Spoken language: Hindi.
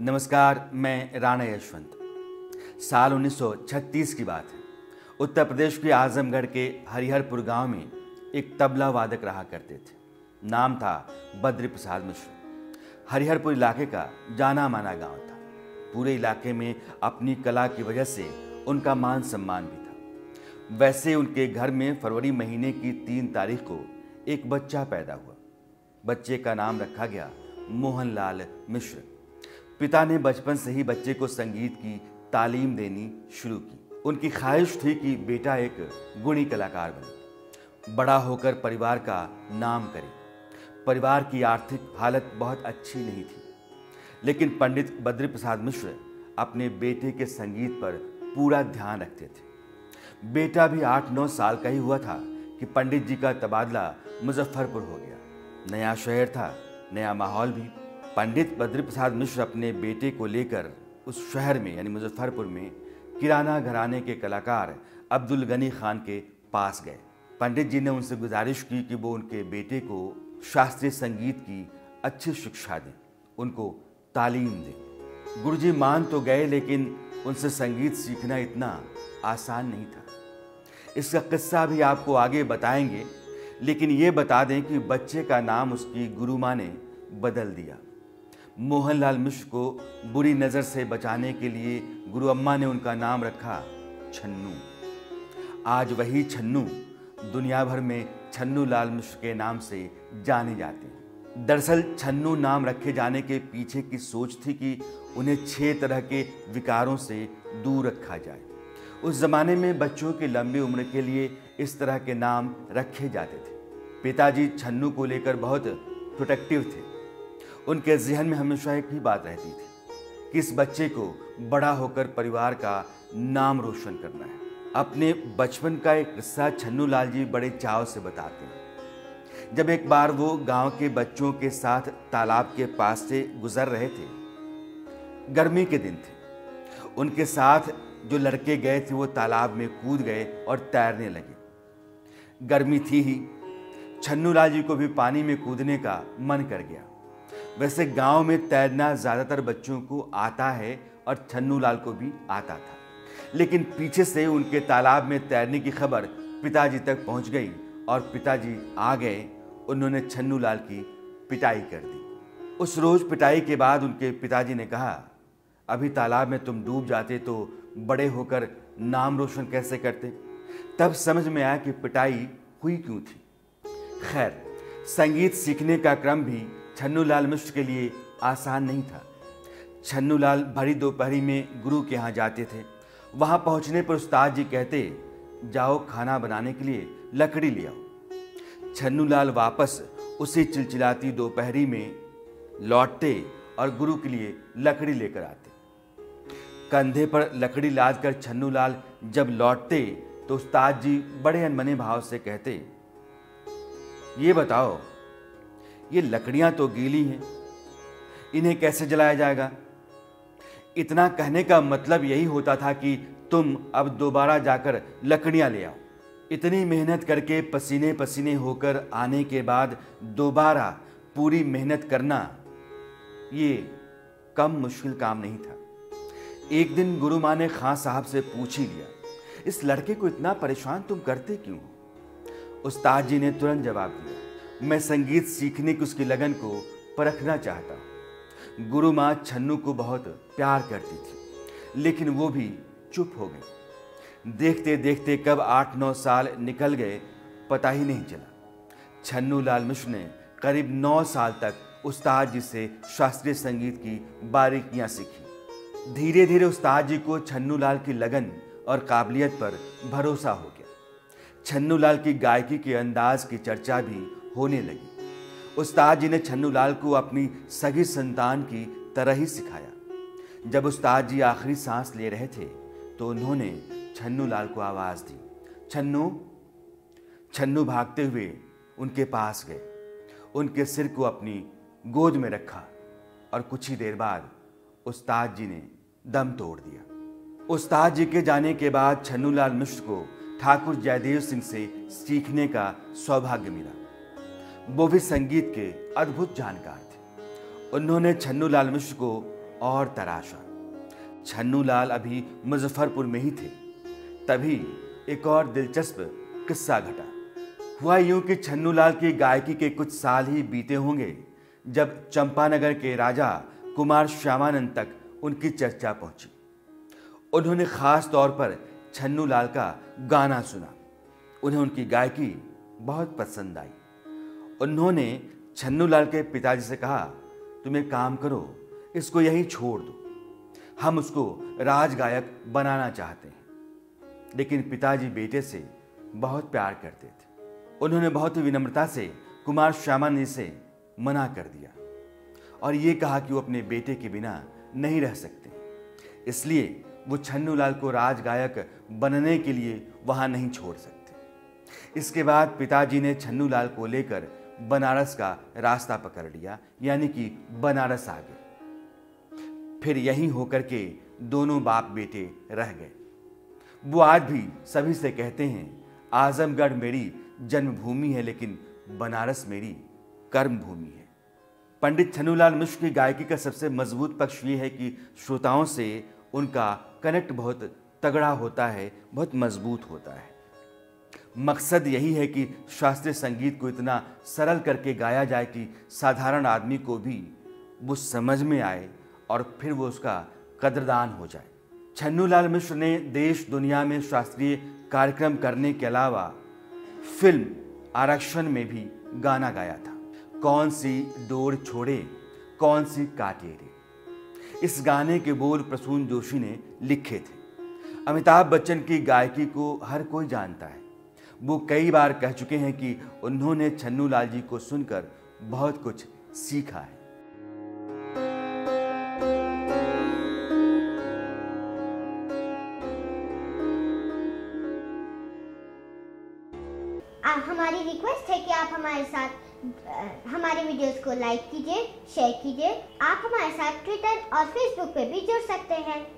नमस्कार, मैं राणा यशवंत। साल 1936 की बात है। उत्तर प्रदेश के आजमगढ़ के हरिहरपुर गाँव में एक तबला वादक रहा करते थे। नाम था बद्री प्रसाद मिश्र। हरिहरपुर इलाके का जाना माना गाँव था। पूरे इलाके में अपनी कला की वजह से उनका मान सम्मान भी था। वैसे उनके घर में फरवरी महीने की तीन तारीख को एक बच्चा पैदा हुआ। बच्चे का नाम रखा गया मोहनलाल मिश्र। पिता ने बचपन से ही बच्चे को संगीत की तालीम देनी शुरू की। उनकी ख्वाहिश थी कि बेटा एक गुणी कलाकार बने। बड़ा होकर परिवार का नाम करे। परिवार की आर्थिक हालत बहुत अच्छी नहीं थी। लेकिन पंडित बद्री प्रसाद मिश्र अपने बेटे के संगीत पर पूरा ध्यान रखते थे। बेटा भी आठ नौ साल का ही हुआ था कि पंडित जी का तबादला मुजफ्फरपुर हो गया। नया शहर था, नया माहौल भी। पंडित बद्री प्रसाद मिश्र अपने बेटे को लेकर उस शहर में, यानी मुजफ्फरपुर में, किराना घराने के कलाकार अब्दुल गनी खान के पास गए। पंडित जी ने उनसे गुजारिश की कि वो उनके बेटे को शास्त्रीय संगीत की अच्छी शिक्षा दें, उनको तालीम दें। गुरुजी मान तो गए, लेकिन उनसे संगीत सीखना इतना आसान नहीं था। इसका किस्सा भी आपको आगे बताएँगे, लेकिन ये बता दें कि बच्चे का नाम उसकी गुरु माँ ने बदल दिया। मोहनलाल मिश्र को बुरी नज़र से बचाने के लिए गुरु अम्मा ने उनका नाम रखा छन्नू। आज वही छन्नू दुनिया भर में छन्नू लाल मिश्र के नाम से जाने जाते हैं। दरअसल छन्नू नाम रखे जाने के पीछे की सोच थी कि उन्हें छह तरह के विकारों से दूर रखा जाए। उस जमाने में बच्चों की लंबी उम्र के लिए इस तरह के नाम रखे जाते थे। पिताजी छन्नू को लेकर बहुत प्रोटेक्टिव थे। उनके जहन में हमेशा एक ही बात रहती थी कि इस बच्चे को बड़ा होकर परिवार का नाम रोशन करना है। अपने बचपन का एक किस्सा छन्नू लाल जी बड़े चाव से बताते हैं। जब एक बार वो गाँव के बच्चों के साथ तालाब के पास से गुजर रहे थे, गर्मी के दिन थे। उनके साथ जो लड़के गए थे, वो तालाब में कूद गए और तैरने लगे। गर्मी थी ही, छन्नू लाल जी को भी पानी में कूदने का मन कर गया। वैसे गाँव में तैरना ज़्यादातर बच्चों को आता है और छन्नू लाल को भी आता था। लेकिन पीछे से उनके तालाब में तैरने की खबर पिताजी तक पहुँच गई और पिताजी आ गए। उन्होंने छन्नू लाल की पिटाई कर दी। उस रोज पिटाई के बाद उनके पिताजी ने कहा, अभी तालाब में तुम डूब जाते तो बड़े होकर नाम रोशन कैसे करते? तब समझ में आया कि पिटाई हुई क्यों थी। खैर, संगीत सीखने का क्रम भी छन्नू लाल मिश्र के लिए आसान नहीं था। छन्नू लाल भरी दोपहरी में गुरु के यहाँ जाते थे। वहाँ पहुँचने पर उस्ताद जी कहते, जाओ खाना बनाने के लिए लकड़ी ले आओ। छन्नू लाल वापस उसी चिलचिलाती दोपहरी में लौटते और गुरु के लिए लकड़ी लेकर आते। कंधे पर लकड़ी लाद कर छन्नू लाल जब लौटते तो उस्ताद जी बड़े अनमने भाव से कहते, ये बताओ ये लकड़ियाँ तो गीली हैं। इन्हें कैसे जलाया जाएगा? इतना कहने का मतलब यही होता था कि तुम अब दोबारा जाकर लकड़ियाँ ले आओ। इतनी मेहनत करके पसीने पसीने होकर आने के बाद दोबारा पूरी मेहनत करना, ये कम मुश्किल काम नहीं था। एक दिन गुरु माँ ने खां साहब से पूछ ही लिया, इस लड़के को इतना परेशान तुम करते क्यों हो? उस्ताद जी ने तुरंत जवाब दिया मैं संगीत सीखने की उसकी लगन को परखना चाहता हूँ। गुरु माँ छन्नू को बहुत प्यार करती थी, लेकिन वो भी चुप हो गई। देखते देखते कब आठ नौ साल निकल गए, पता ही नहीं चला। छन्नू लाल मिश्र ने करीब नौ साल तक उस्ताद जी से शास्त्रीय संगीत की बारीकियाँ सीखी। धीरे धीरे उस्ताद जी को छन्नू लाल की लगन और काबिलियत पर भरोसा हो गया। छन्नू लाल की गायकी के अंदाज की चर्चा भी होने लगी। उस्ताद जी ने छन्नू लाल को अपनी सगी संतान की तरह ही सिखाया। जब उस्ताद जी आखिरी सांस ले रहे थे तो उन्होंने छन्नू लाल को आवाज़ दी। छन्नू छन्नू भागते हुए उनके पास गए। उनके सिर को अपनी गोद में रखा और कुछ ही देर बाद उस्ताद जी ने दम तोड़ दिया। उस्ताद जी के जाने के बाद छन्नू लाल मिश्र को ठाकुर जयदेव सिंह से सीखने का सौभाग्य मिला। वो भी संगीत के अद्भुत जानकार थे। उन्होंने छन्नू लाल मिश्र को और तराशा। छन्नू लाल अभी मुजफ्फरपुर में ही थे। तभी एक और दिलचस्प किस्सा घटा। हुआ यूँ कि छन्नू लाल की गायकी के कुछ साल ही बीते होंगे, जब चंपानगर के राजा कुमार श्यामानंद तक उनकी चर्चा पहुँची। उन्होंने खास तौर पर छन्नू लाल का गाना सुना। उन्हें उनकी गायकी बहुत पसंद आई। उन्होंने छन्नू लाल के पिताजी से कहा, तुम एक काम करो, इसको यहीं छोड़ दो। हम उसको राजगायक बनाना चाहते हैं। लेकिन पिताजी बेटे से बहुत प्यार करते थे। उन्होंने बहुत ही विनम्रता से कुमार श्यामानंद से मना कर दिया और ये कहा कि वो अपने बेटे के बिना नहीं रह सकते। इसलिए वो छन्नू लाल को राजगायक बनने के लिए वहाँ नहीं छोड़ सकते। इसके बाद पिताजी ने छन्नू लाल को लेकर बनारस का रास्ता पकड़ लिया, यानी कि बनारस आ गए। फिर यहीं होकर के दोनों बाप बेटे रह गए। वो आज भी सभी से कहते हैं, आजमगढ़ मेरी जन्मभूमि है, लेकिन बनारस मेरी कर्म भूमि है। पंडित छन्नूलाल मिश्र की गायकी का सबसे मज़बूत पक्ष ये है कि श्रोताओं से उनका कनेक्ट बहुत तगड़ा होता है, बहुत मज़बूत होता है। मकसद यही है कि शास्त्रीय संगीत को इतना सरल करके गाया जाए कि साधारण आदमी को भी वो समझ में आए और फिर वो उसका कदरदान हो जाए। छन्नूलाल मिश्र ने देश दुनिया में शास्त्रीय कार्यक्रम करने के अलावा फ़िल्म आरक्षण में भी गाना गाया था। कौन सी डोर छोड़े, कौन सी काटे रे इस गाने के बोल प्रसून जोशी ने लिखे थे। अमिताभ बच्चन की गायकी को हर कोई जानता है। वो कई बार कह चुके हैं कि उन्होंने छन्नू लाल जी को सुनकर बहुत कुछ सीखा है। हमारी रिक्वेस्ट है कि आप हमारे साथ हमारे वीडियोस को लाइक कीजिए शेयर कीजिए। आप हमारे साथ ट्विटर और फेसबुक पे भी जुड़ सकते हैं।